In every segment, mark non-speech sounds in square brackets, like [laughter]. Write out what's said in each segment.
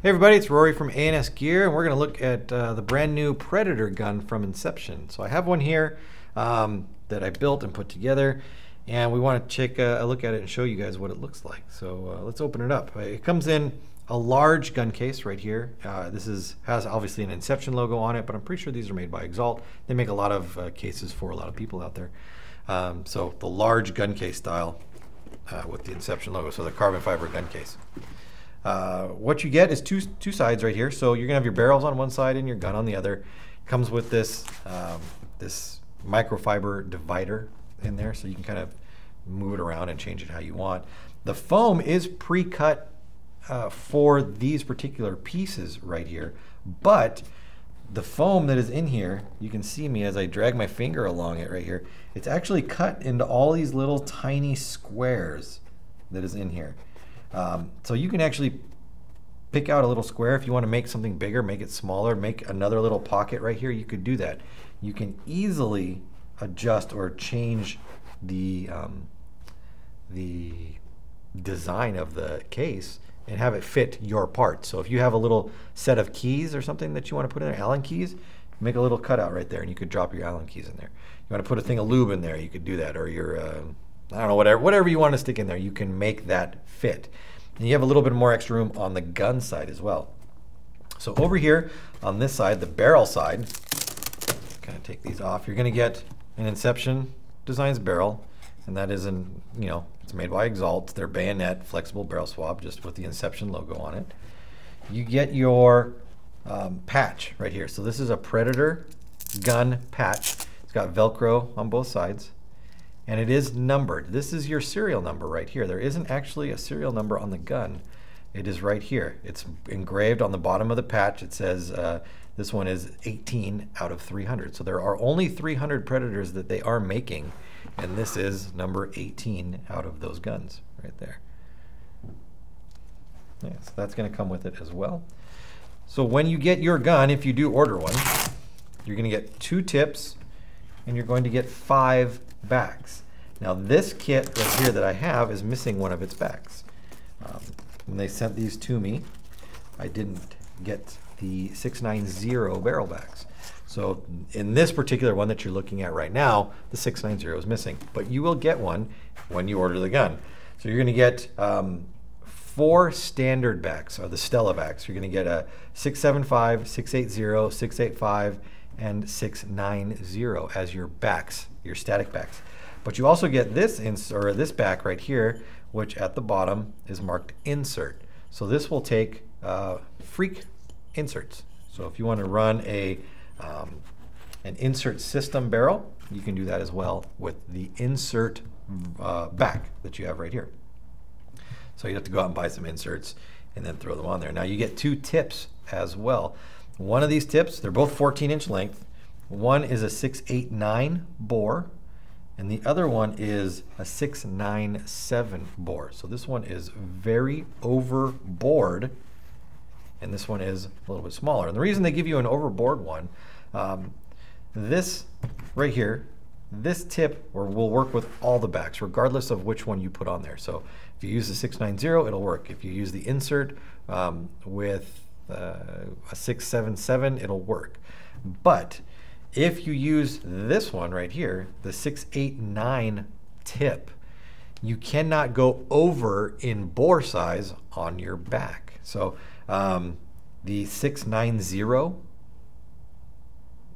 Hey everybody, it's Rory from ANS Gear, and we're going to look at uh, the brand new Predator gun from Inception. So I have one here um, that I built and put together, and we want to take a, look at it and show you guys what it looks like. So uh, let's open it up. It comes in a large gun case right here. Uh, this is has obviously an Inception logo on it, but I'm pretty sure these are made by Exalt. They make a lot of uh, cases for a lot of people out there. Um, so the large gun case style uh, with the Inception logo, so the carbon fiber gun case. Uh, what you get is two two sides right here. So you're gonna have your barrels on one side and your gun on the other. Comes with this um, this microfiber divider in there, so you can kind of move it around and change it how you want. The foam is pre-cut uh, for these particular pieces right here, but the foam that is in here, you can see me as I drag my finger along it right here, it's actually cut into all these little tiny squares that is in here. Um, so you can actually pick out a little square. If you want to make something bigger, make it smaller, make another little pocket right here, you could do that. You can easily adjust or change the, um, the design of the case and have it fit your part. So if you have a little set of keys or something that you want to put in there, Allen keys, make a little cutout right there and you could drop your Allen keys in there. You want to put a thing of lube in there, you could do that, or your uh, I don't know, whatever, whatever you want to stick in there, you can make that fit. And you have a little bit more extra room on the gun side as well. So over here on this side, the barrel side, kind of take these off, you're going to get an Inception Designs barrel, and that is an, you know, it's made by Exalt. Their bayonet flexible barrel swab, just with the Inception logo on it. You get your um, patch right here. So this is a Predator gun patch. It's got Velcro on both sides and it is numbered. This is your serial number right here. There isn't actually a serial number on the gun. It is right here. It's engraved on the bottom of the patch. It says uh, this one is 18 out of 300. So there are only 300 Predators that they are making, and this is number 18 out of those guns right there. Yeah, so that's going to come with it as well. So when you get your gun, if you do order one, you're going to get two tips, and you're going to get five backs. Now this kit right here that I have is missing one of its backs. Um, when they sent these to me, I didn't get the 690 barrel backs. So in this particular one that you're looking at right now, the 690 is missing, but you will get one when you order the gun. So you're gonna get um, four standard backs, or the Stella backs. You're gonna get a 675, 680, 685, and 690 as your backs, your static backs. But you also get this ins or this back right here, which at the bottom is marked insert. So this will take uh, freak inserts. So if you want to run a um, an insert system barrel, you can do that as well with the insert uh, back that you have right here. So you have to go out and buy some inserts and then throw them on there. Now you get two tips as well. One of these tips, they're both 14 inch length. One is a 689 bore, and the other one is a 697 bore. So this one is very overbored, and this one is a little bit smaller. And the reason they give you an overbored one, um, this right here, this tip will work with all the backs, regardless of which one you put on there. So if you use the 690, it'll work. If you use the insert um, with uh, a 677, it'll work. But if you use this one right here, the 689 tip, you cannot go over in bore size on your back. So um, the 690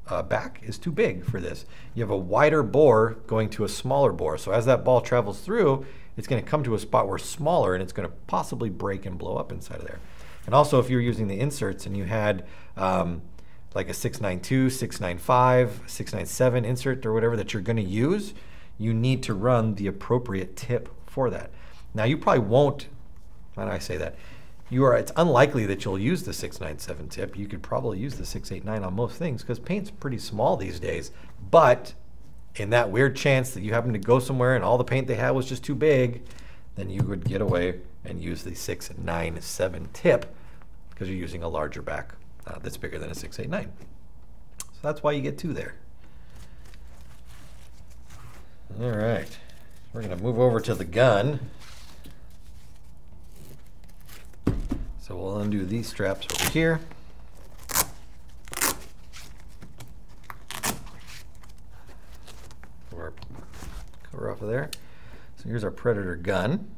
uh, back is too big for this. You have a wider bore going to a smaller bore. So as that ball travels through, it's going to come to a spot where it's smaller and it's going to possibly break and blow up inside of there. And also if you're using the inserts and you had um, like a 692, 695, 697 insert or whatever that you're going to use, you need to run the appropriate tip for that. Now you probably won't, why do I say that? You are, it's unlikely that you'll use the 697 tip. You could probably use the 689 on most things because paint's pretty small these days. But in that weird chance that you happen to go somewhere and all the paint they had was just too big, then you would get away and use the 697 tip because you're using a larger back uh, that's bigger than a 689. So that's why you get two there. All right, we're going to move over to the gun. So we'll undo these straps over here. Our cover off of there. So here's our Predator gun.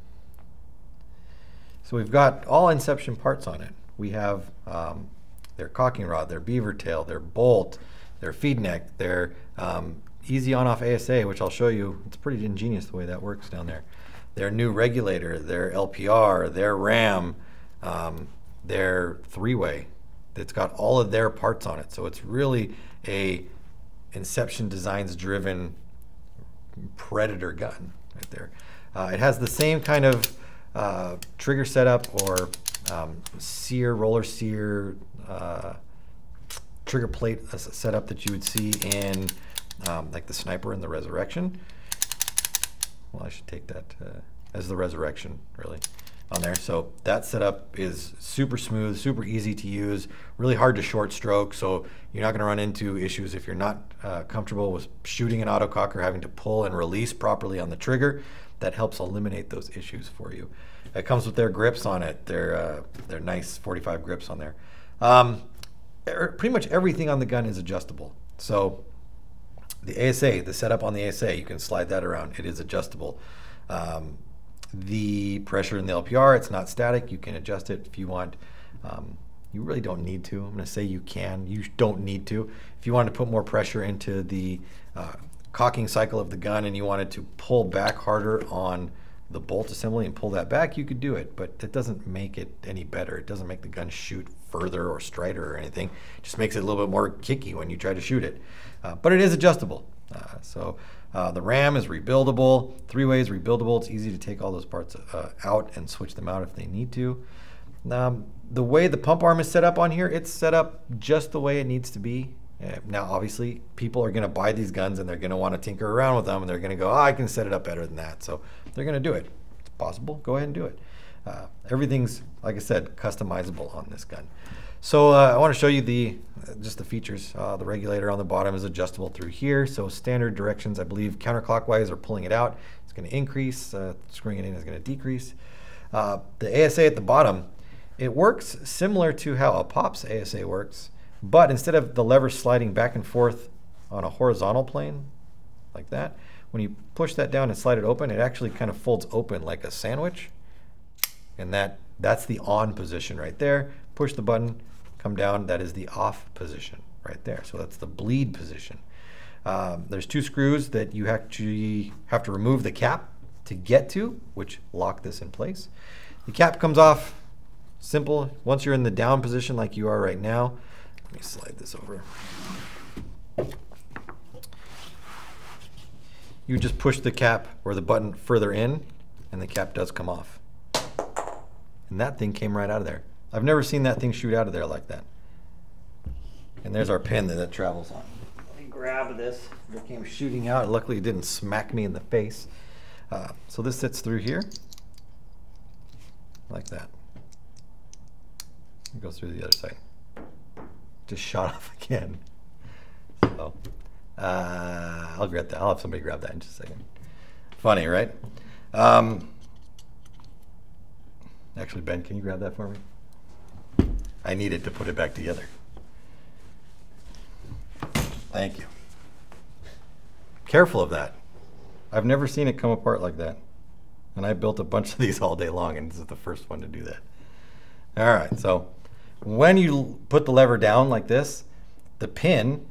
So we've got all Inception parts on it. We have um, their cocking rod, their beaver tail, their bolt, their feed neck, their um, easy on-off ASA, which I'll show you. It's pretty ingenious the way that works down there. Their new regulator, their LPR, their RAM, um, their three-way. It's got all of their parts on it. So it's really a Inception Designs driven Predator gun right there. Uh, it has the same kind of uh, trigger setup or um, sear, roller sear, uh, trigger plate setup that you would see in um, like the sniper in the resurrection. Well, I should take that uh, as the resurrection, really, on there. So that setup is super smooth, super easy to use, really hard to short stroke. So you're not going to run into issues if you're not uh, comfortable with shooting an autococker, having to pull and release properly on the trigger. That helps eliminate those issues for you. It comes with their grips on it. They're uh, they're nice 45 grips on there. Um, er, pretty much everything on the gun is adjustable. So the ASA, the setup on the ASA, you can slide that around. It is adjustable. Um, the pressure in the LPR, it's not static. You can adjust it if you want. Um, you really don't need to. I'm going to say you can. You don't need to. If you wanted to put more pressure into the uh, cocking cycle of the gun and you wanted to pull back harder on the bolt assembly and pull that back, you could do it, but it doesn't make it any better. It doesn't make the gun shoot further or straighter or anything. It just makes it a little bit more kicky when you try to shoot it. Uh, but it is adjustable. Uh, so uh, the RAM is rebuildable, three ways rebuildable. It's easy to take all those parts uh, out and switch them out if they need to. Um, the way the pump arm is set up on here, it's set up just the way it needs to be. Uh, now, obviously, people are going to buy these guns and they're going to want to tinker around with them and they're going to go, oh, I can set it up better than that. So they're going to do it. It's possible. Go ahead and do it. Uh, everything's, like I said, customizable on this gun. So uh, I want to show you the just the features. Uh, the regulator on the bottom is adjustable through here. So standard directions, I believe counterclockwise are pulling it out, it's going to increase. Uh, screwing it in is going to decrease. Uh, the ASA at the bottom, it works similar to how a POPS ASA works, but instead of the lever sliding back and forth on a horizontal plane like that, when you push that down and slide it open, it actually kind of folds open like a sandwich. And that that's the on position right there. Push the button, come down, that is the off position right there. So that's the bleed position. Um, there's two screws that you actually have to remove the cap to get to, which lock this in place. The cap comes off simple. Once you're in the down position like you are right now, me slide this over. You just push the cap or the button further in and the cap does come off. And that thing came right out of there. I've never seen that thing shoot out of there like that. And there's our pin that it travels on. Let me grab this. It came shooting out. Luckily, it didn't smack me in the face. Uh, so this sits through here, like that. It goes through the other side. Just shot [laughs] off again. So, uh, I'll grab that. I'll have somebody grab that in just a second. Funny, right? Um, actually, Ben, can you grab that for me? I needed to put it back together. Thank you. Careful of that. I've never seen it come apart like that. And I built a bunch of [laughs] these all day long, and this is the first one to do that. All right, so when you put the lever down like this, the pin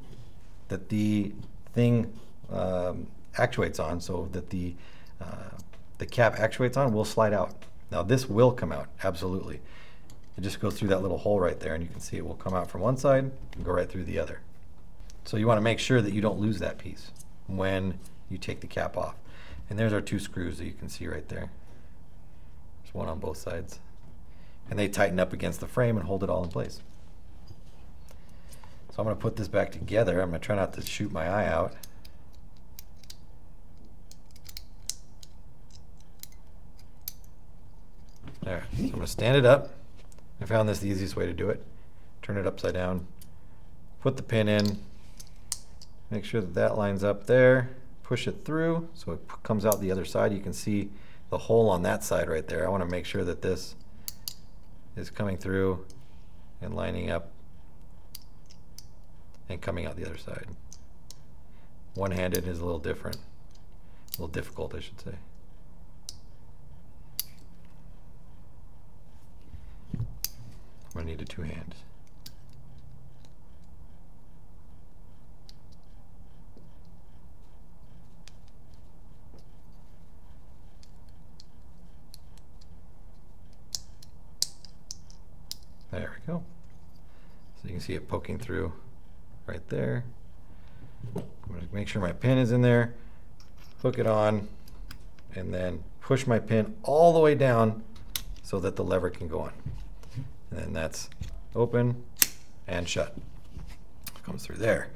that the thing um, actuates on, so that the, uh, the cap actuates on, will slide out. Now this will come out, absolutely. It just goes through that little hole right there, and you can see it will come out from one side and go right through the other. So you want to make sure that you don't lose that piece when you take the cap off. And there's our two screws that you can see right there. There's one on both sides. And they tighten up against the frame and hold it all in place. So I'm going to put this back together. I'm going to try not to shoot my eye out. There. So I'm going to stand it up. I found this the easiest way to do it. Turn it upside down. Put the pin in. Make sure that that lines up there. Push it through so it comes out the other side. You can see the hole on that side right there. I want to make sure that this is coming through and lining up and coming out the other side. One-handed is a little different, a little difficult, I should say. I'm gonna need a two hands. There we go. So you can see it poking through right there. I'm to make sure my pin is in there, hook it on, and then push my pin all the way down so that the lever can go on. And then that's open and shut. Comes through there.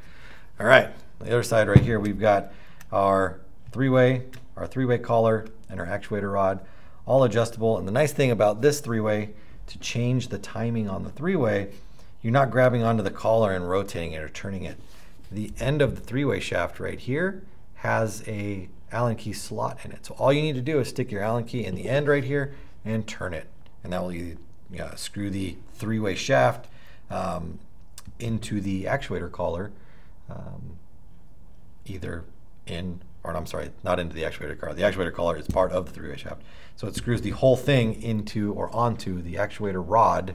All right, the other side right here, we've got our three-way, our three-way collar, and our actuator rod, all adjustable. And the nice thing about this three-way to change the timing on the three-way, you're not grabbing onto the collar and rotating it or turning it. The end of the three-way shaft right here has a Allen key slot in it. So all you need to do is stick your Allen key in the end right here and turn it. And that will you know, screw the three-way shaft um, into the actuator collar, um, either in or I'm sorry, not into the actuator collar. The actuator collar is part of the three-way shaft. So it screws the whole thing into or onto the actuator rod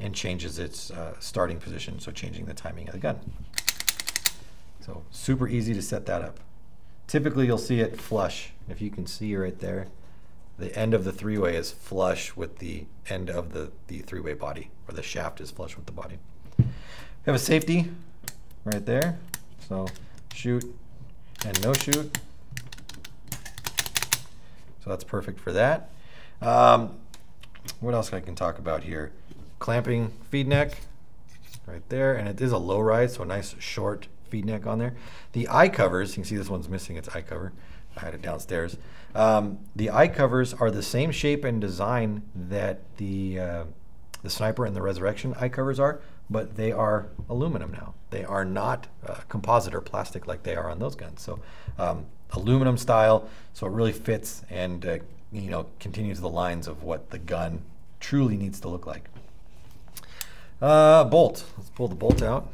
and changes its uh, starting position, so changing the timing of the gun. So super easy to set that up. Typically you'll see it flush. If you can see right there, the end of the three-way is flush with the end of the, the three-way body, or the shaft is flush with the body. We have a safety right there. So shoot, and no shoot. So that's perfect for that. Um, what else I can talk about here? Clamping feed neck right there, and it is a low rise, so a nice short feed neck on there. The eye covers, you can see this one's missing its eye cover. I had it downstairs. Um, the eye covers are the same shape and design that the uh, the sniper and the resurrection eye covers are, but they are aluminum now. They are not uh, composite or plastic like they are on those guns. So um, aluminum style, so it really fits and uh, you know continues the lines of what the gun truly needs to look like. Uh, bolt. Let's pull the bolt out.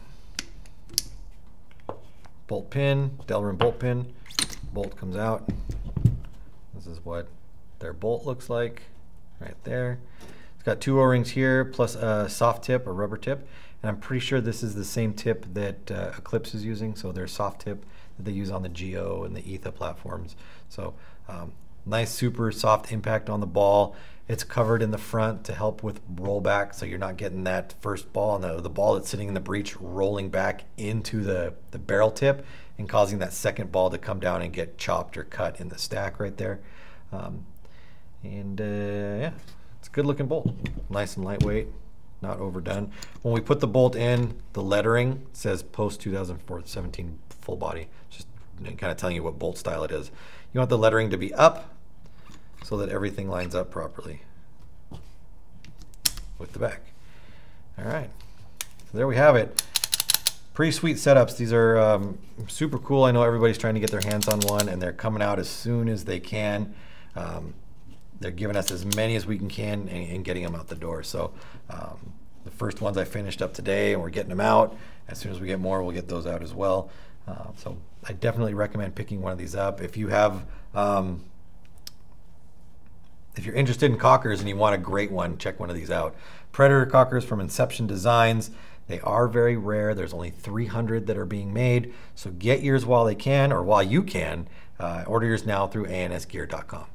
Bolt pin, Delrin bolt pin. Bolt comes out. This is what their bolt looks like right there. It's got two O-rings here plus a soft tip a rubber tip. And I'm pretty sure this is the same tip that uh, Eclipse is using. So their soft tip that they use on the Geo and the ETHA platforms. So um, nice, super soft impact on the ball. It's covered in the front to help with rollback, so you're not getting that first ball and the, the ball that's sitting in the breech rolling back into the, the barrel tip and causing that second ball to come down and get chopped or cut in the stack right there. Um, and uh, yeah, it's a good looking bolt. Nice and lightweight not overdone. When we put the bolt in, the lettering says post 2017 full body. Just kind of telling you what bolt style it is. You want the lettering to be up so that everything lines up properly with the back. All right, so there we have it. Pretty sweet setups. These are um, super cool. I know everybody's trying to get their hands on one and they're coming out as soon as they can. Um, they're giving us as many as we can can and, and getting them out the door. So um, the first ones I finished up today and we're getting them out. As soon as we get more, we'll get those out as well. Uh, so I definitely recommend picking one of these up. If you have, um, if you're interested in cockers and you want a great one, check one of these out. Predator cockers from Inception Designs. They are very rare. There's only 300 that are being made. So get yours while they can or while you can. Uh, order yours now through ansgear.com.